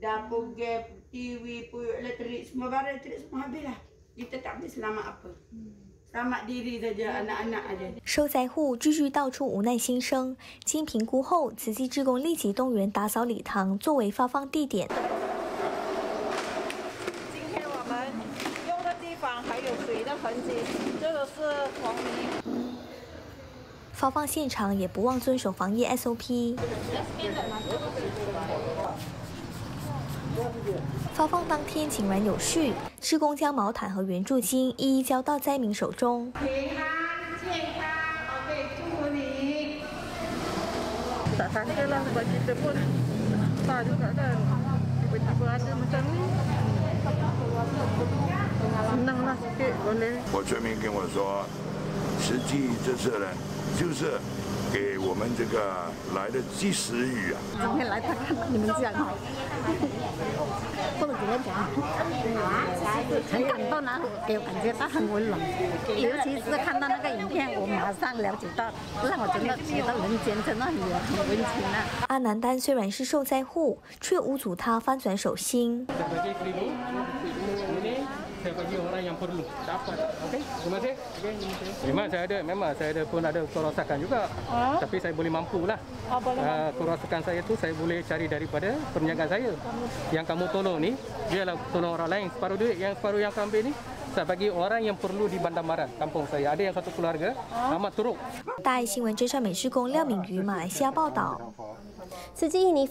Dapur, gas, TV, puyuk elektrik, semua barang elektrik semua habis lah. Kita tak boleh selamat apa. Hmm. 受灾户句句道出无奈心声，经评估后，慈济职工立即动员打扫礼堂作为发放地点。今天我们用的地方还有水的痕迹，这个是黄泥。发放现场也不忘遵守防疫 SOP。发放当天井然有序施工将毛毯和援助金一一交到灾民手中。平安健康你我村民跟我说实际这次呢就是给我们这个来的及时雨啊！今天来看看你们讲，不能怎么讲，很感动啊，给我感觉到很温暖，尤其是看到那个影片，我马上了解到，让我真的觉得人间真的很很温情啊。阿南丹虽然是受灾户，却无阻他翻转手心。saya bagi orang yang perlu dapat. Okey, terima kasih. Okay, memang saya ada, memang saya ada pun ada kerosakan juga. Ha? Tapi saya boleh mampu lah. Oh, boleh uh, kerosakan saya tu saya boleh cari daripada perniagaan saya. Yang kamu tolong ni, dia lah tolong orang lain. Separuh duit yang separuh yang kamu ambil ni, saya bagi orang yang perlu di Bandar Maran, kampung saya. Ada yang satu keluarga, amat teruk. 大爱新闻真善美施工廖敏瑜马来西亚报道。此际印尼